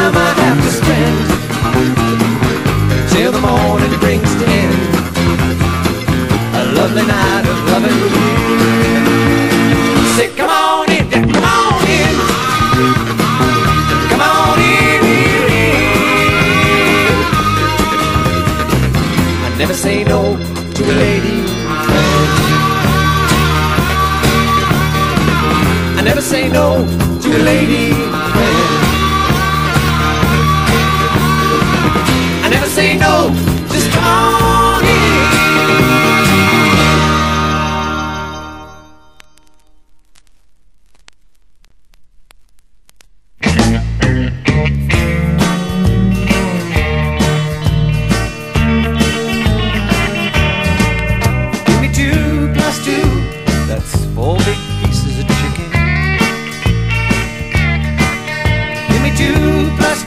time I have to spend till the morning brings to end a lovely night of loving you. Say, come on in, come on in, come on in. I never say no to a lady. I never say no to a lady.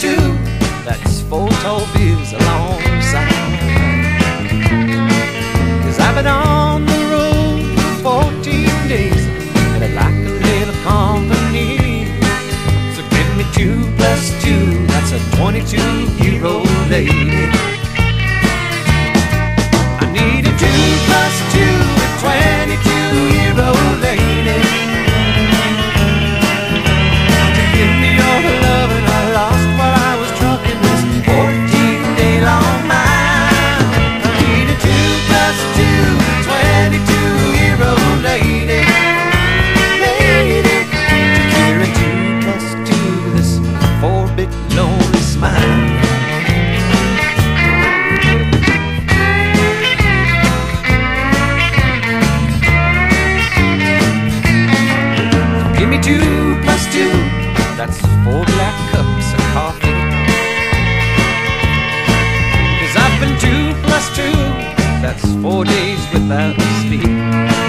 too. That's four tall beers alongside. Cause I've been on the road for 14 days, and I like a little company. So give me two plus two, that's a 22 year old lady. That's four days without sleep.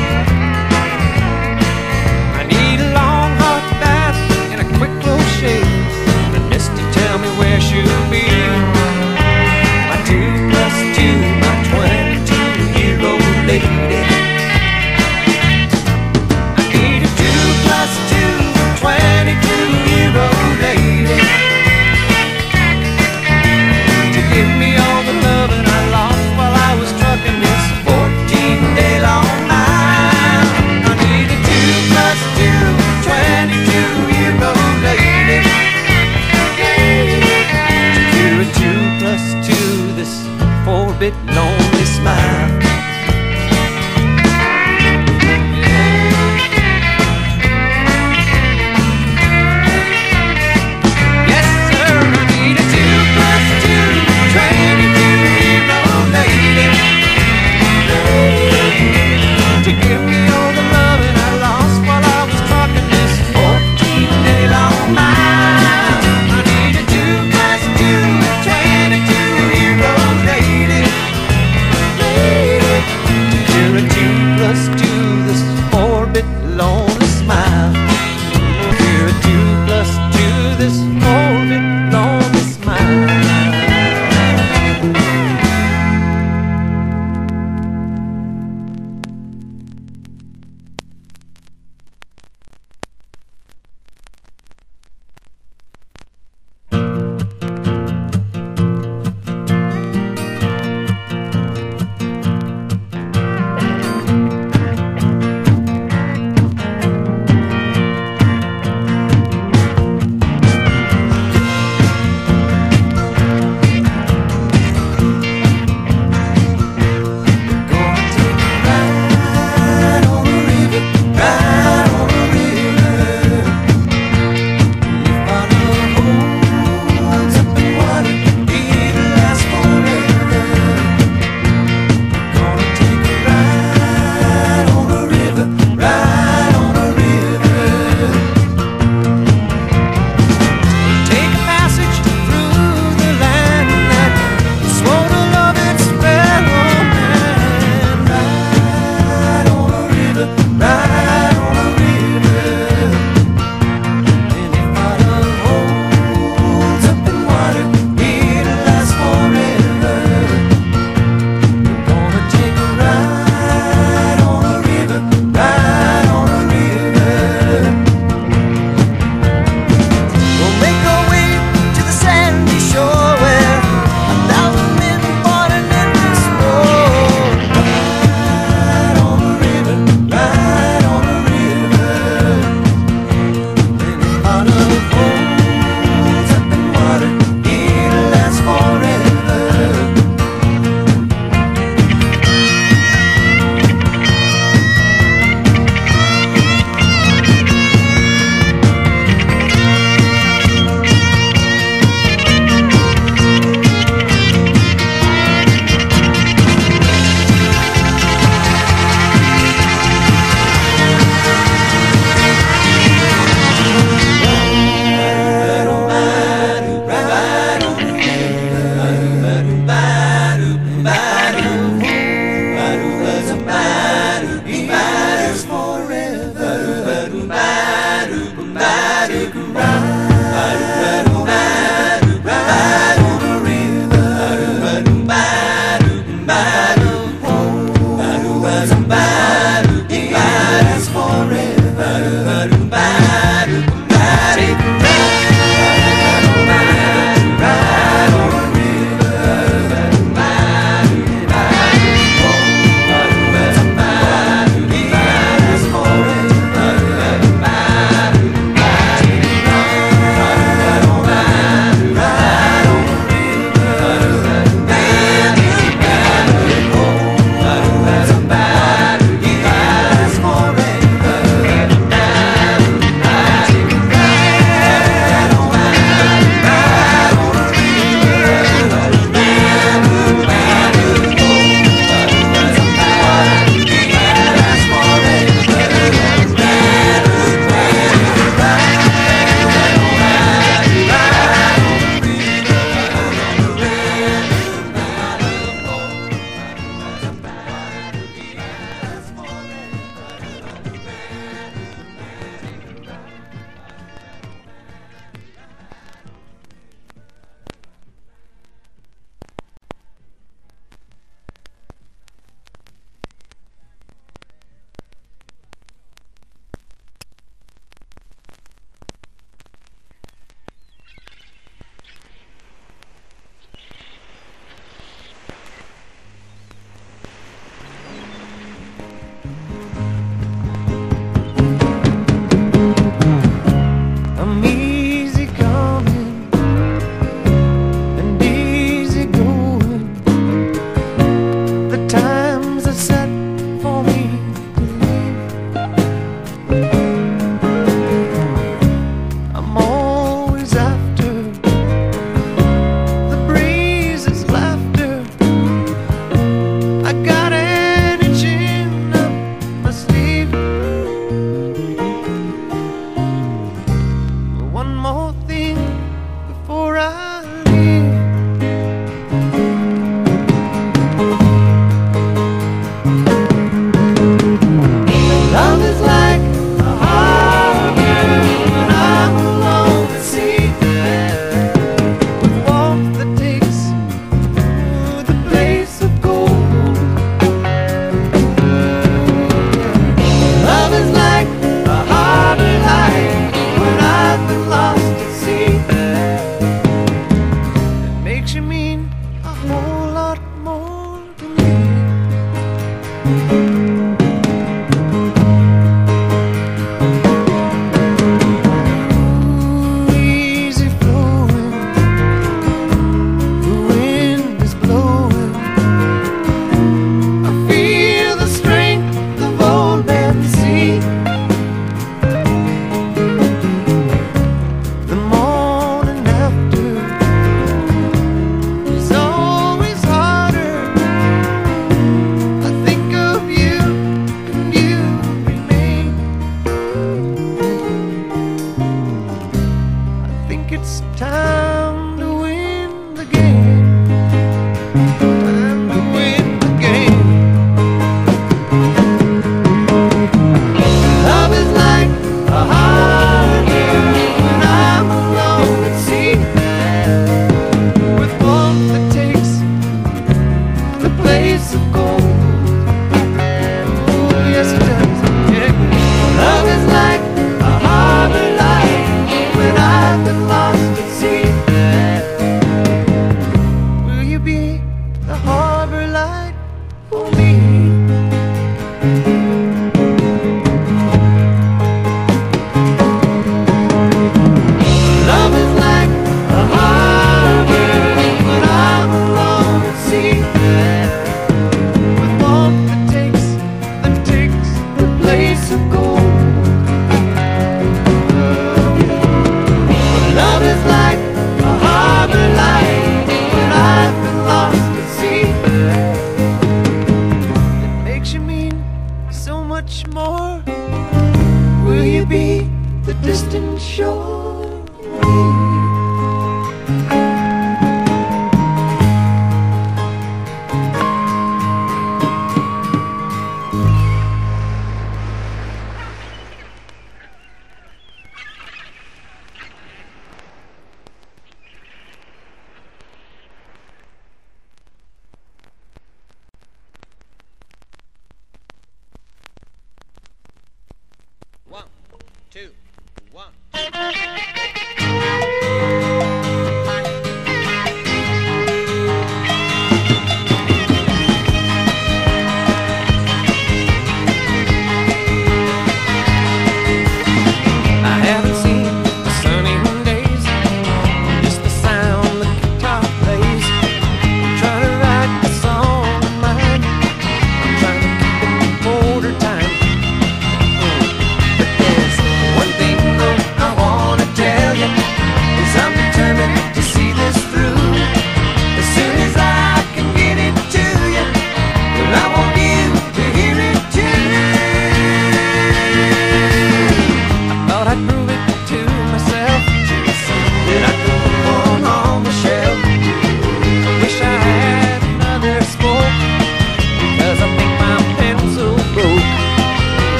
too.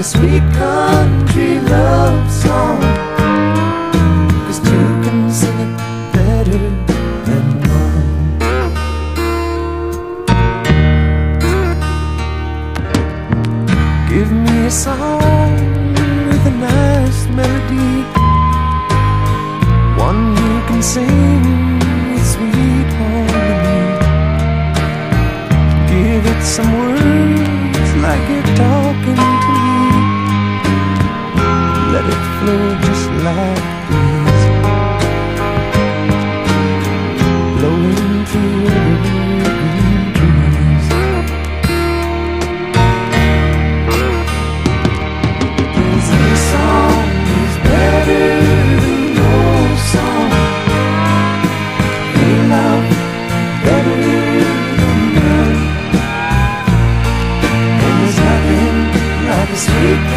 a sweet country love song.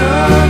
Sweet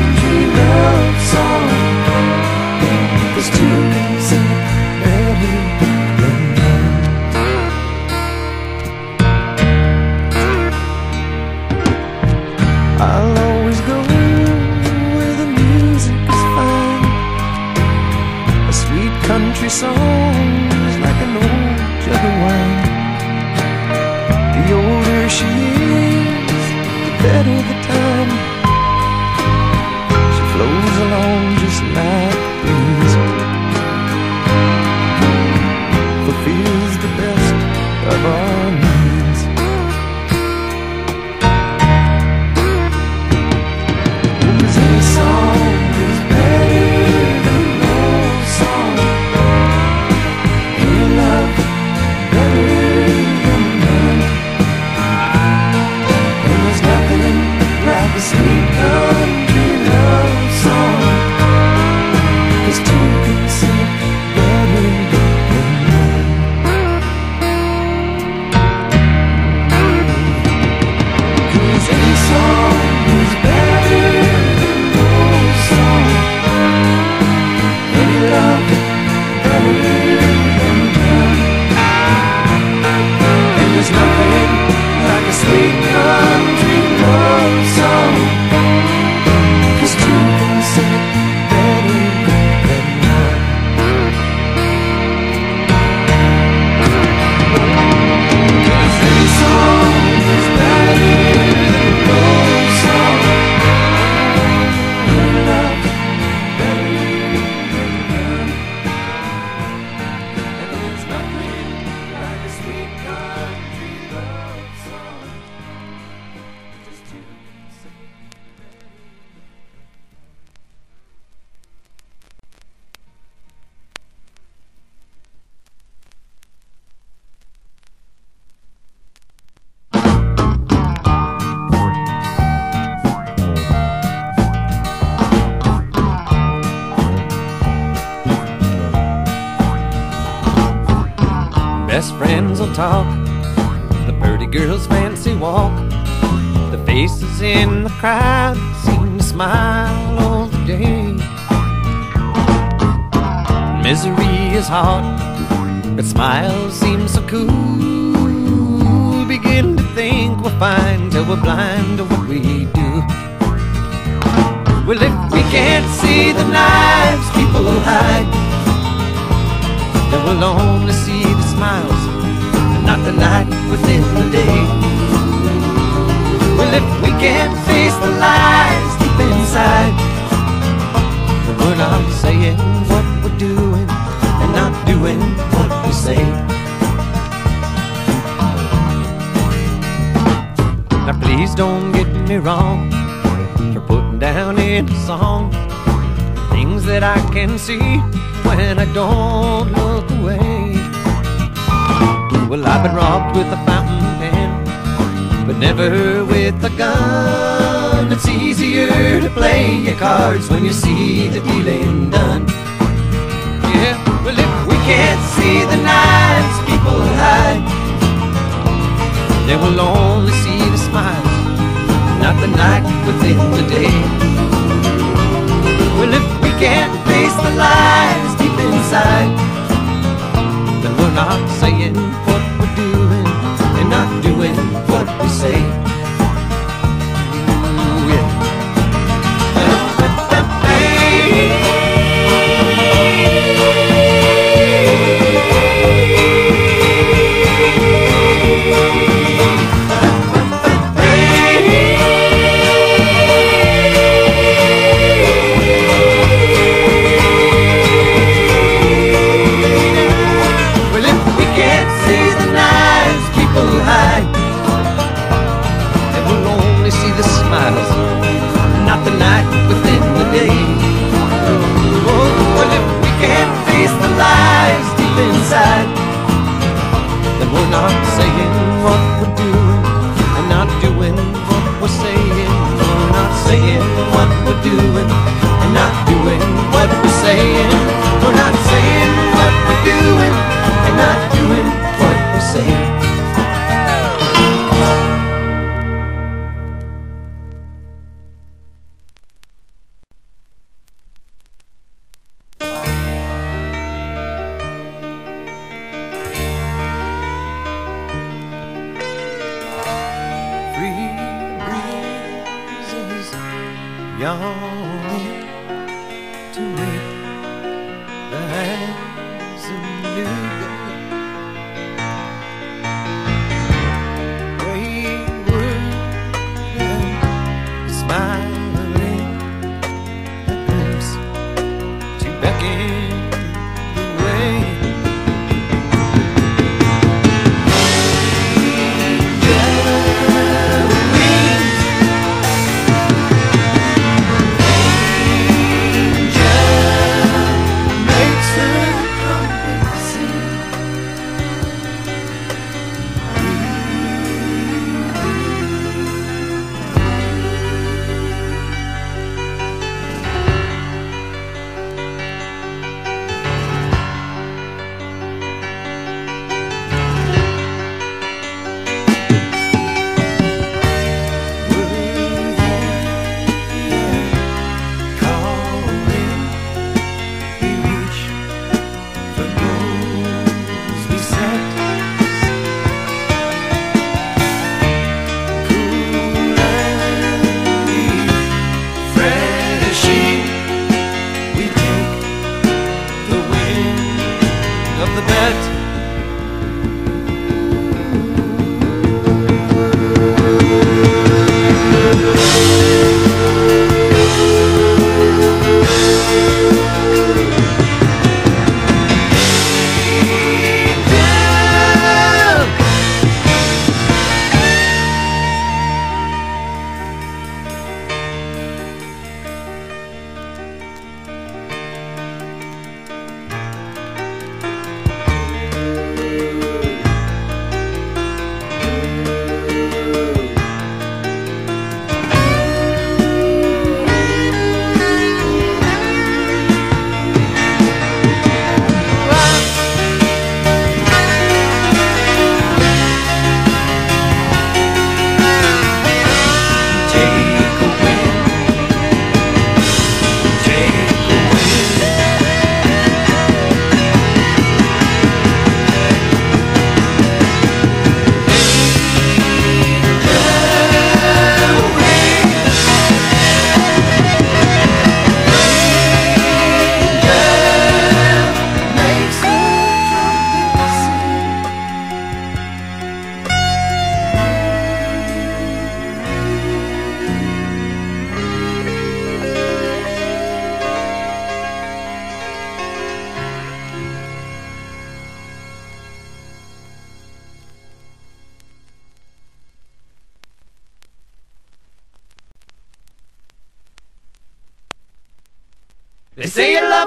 in the crowd seem to smile all the day. Misery is hard, but smiles seem so cool. Begin to think we're fine till we're blind to what we do. Well, if we can't see the knives people hide, then we'll only see the smiles and not the light within the day. Well, if we can't face the lies deep inside, then we're not saying what we're doing and not doing what we say. Now, please don't get me wrong for putting down in a song things that I can see when I don't look away. Well, I've been robbed with a fountain pen, but never with a gun. It's easier to play your cards when you see the dealing done. Yeah, well, if we can't see the knives people hide, then we'll only see the smiles, not the night within the day. Well, if we can't face the lies deep inside, then we're not saying what doing what we say.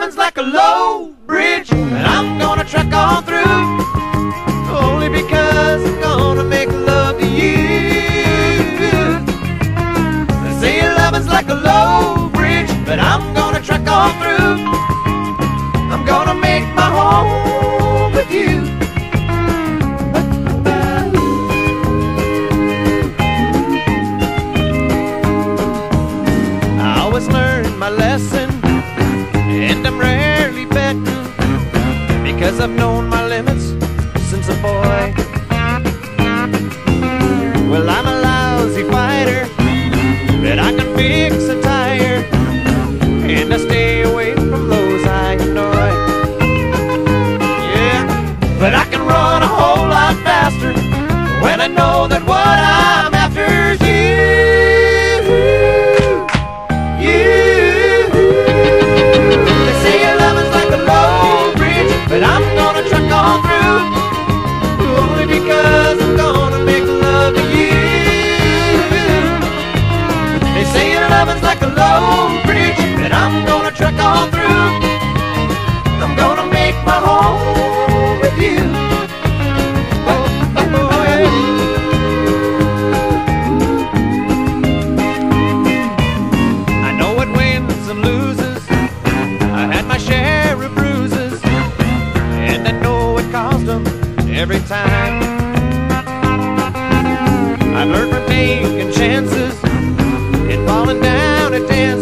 Your like a low but I can fix a falling down a dance.